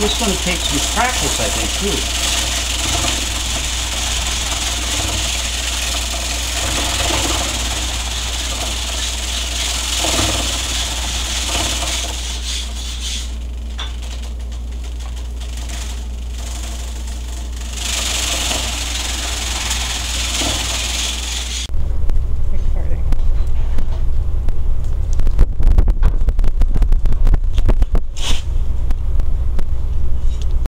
This one takes some practice, I think, too.